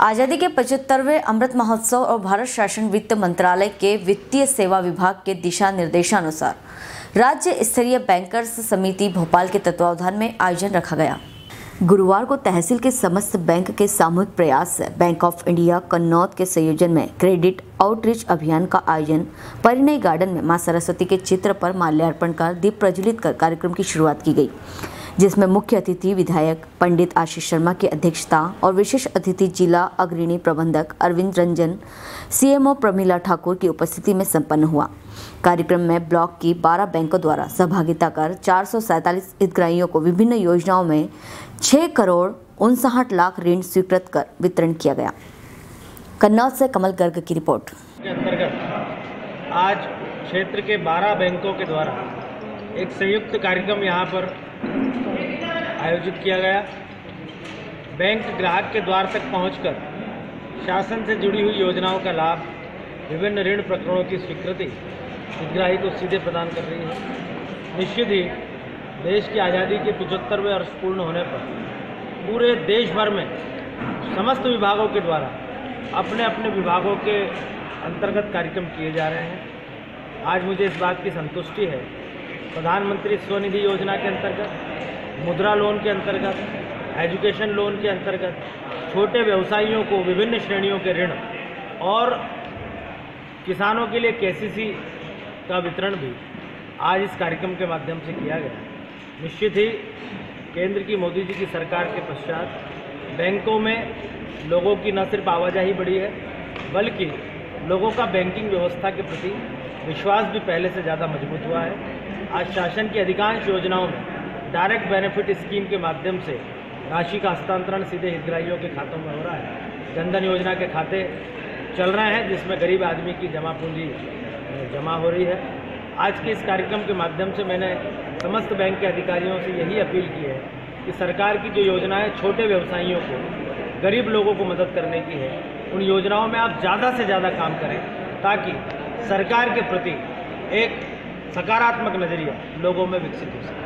आज़ादी के पचहत्तरवें अमृत महोत्सव और भारत शासन वित्त मंत्रालय के वित्तीय सेवा विभाग के दिशा निर्देशानुसार राज्य स्तरीय बैंकर्स समिति भोपाल के तत्वावधान में आयोजन रखा गया। गुरुवार को तहसील के समस्त बैंक के सामूहिक प्रयास से बैंक ऑफ़ इंडिया कन्नौज के संयोजन में क्रेडिट आउटरीच अभियान का आयोजन, परिणय गार्डन में माँ सरस्वती के चित्र पर माल्यार्पण कर दीप प्रज्वलित कर कार्यक्रम की शुरुआत की गई। जिसमें मुख्य अतिथि विधायक पंडित आशीष शर्मा की अध्यक्षता और विशेष अतिथि जिला अग्रणी प्रबंधक अरविंद रंजन सीएमओ प्रमीला ठाकुर की उपस्थिति में संपन्न हुआ। कार्यक्रम में ब्लॉक की 12 बैंकों द्वारा सहभागिता कर चार हितग्राहियों को विभिन्न योजनाओं में 6 करोड़ उनसठ लाख ऋण स्वीकृत कर वितरण किया गया। कन्नौज से कमल गर्ग की रिपोर्ट। आज क्षेत्र के 12 बैंकों के द्वारा एक संयुक्त कार्यक्रम यहाँ पर आयोजित किया गया। बैंक ग्राहक के द्वार तक पहुंचकर शासन से जुड़ी हुई योजनाओं का लाभ, विभिन्न ऋण प्रकरणों की स्वीकृति हितग्राही को सीधे प्रदान कर रही है। निश्चित ही, देश की आज़ादी के पचहत्तरवें वर्ष पूर्ण होने पर पूरे देश भर में समस्त विभागों के द्वारा अपने अपने विभागों के अंतर्गत कार्यक्रम किए जा रहे हैं। आज मुझे इस बात की संतुष्टि है। प्रधानमंत्री स्वनिधि योजना के अंतर्गत मुद्रा लोन के अंतर्गत, एजुकेशन लोन के अंतर्गत, छोटे व्यवसायियों को विभिन्न श्रेणियों के ऋण और किसानों के लिए केसीसी का वितरण भी आज इस कार्यक्रम के माध्यम से किया गया। निश्चित ही केंद्र की मोदी जी की सरकार के पश्चात बैंकों में लोगों की न सिर्फ़ आवाजाही बढ़ी है, बल्कि लोगों का बैंकिंग व्यवस्था के प्रति विश्वास भी पहले से ज़्यादा मज़बूत हुआ है। आज शासन की अधिकांश योजनाओं में डायरेक्ट बेनिफिट स्कीम के माध्यम से राशि का हस्तांतरण सीधे हितग्राहियों के खातों में हो रहा है। जनधन योजना के खाते चल रहे हैं, जिसमें गरीब आदमी की जमा पूंजी जमा हो रही है। आज के इस कार्यक्रम के माध्यम से मैंने समस्त बैंक के अधिकारियों से यही अपील की है कि सरकार की जो योजनाएँ छोटे व्यवसायियों को, गरीब लोगों को मदद करने की है। उन योजनाओं में आप ज़्यादा से ज़्यादा काम करें, ताकि सरकार के प्रति एक सकारात्मक नज़रिया लोगों में विकसित हो सके।